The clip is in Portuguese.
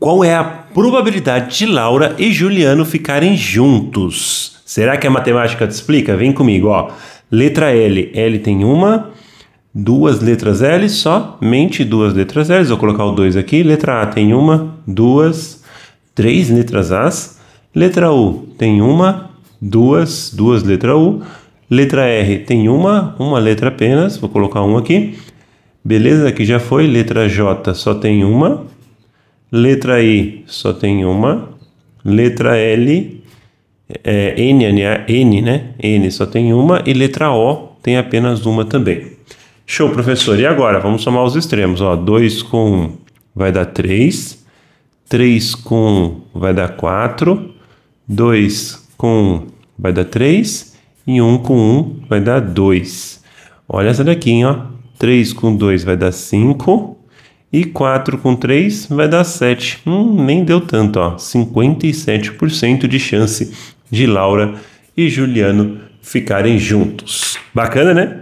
Qual é a probabilidade de Laura e Juliano ficarem juntos? Será que a matemática te explica? Vem comigo, ó. Letra L. L tem uma, duas letras L, somente duas letras L. Vou colocar o 2 aqui. Letra A tem uma, duas, três letras As. Letra U tem uma, duas, duas letra U. Letra R tem uma, uma letra apenas. Vou colocar um aqui. Beleza? Aqui já foi. Letra J só tem uma. Letra I só tem uma. Letra L, é, N, N, né? N só tem uma. E letra O tem apenas uma também. Show, professor. E agora? Vamos somar os extremos. 2 com 1 vai dar 3. 3 com 1 vai dar 4. 2 com 1 vai dar 3. E 1 com 1 vai dar 2. Olha essa daqui, ó. 3 com 2 vai dar 5. E 4 com 3 vai dar 7. Hum, nem deu tanto, ó. 57% de chance de Laura e Juliano ficarem juntos. Bacana, né?